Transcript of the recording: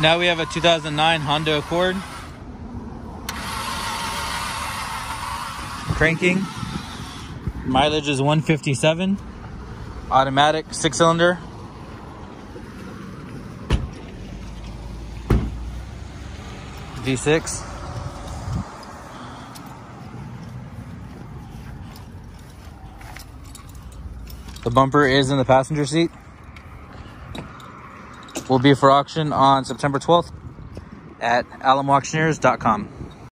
Now we have a 2009 Honda Accord. Cranking. Mileage is 157. Automatic, six cylinder. V6. The bumper is in the passenger seat. Will be for auction on September 12th at alamoauctioneers.com.